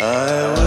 I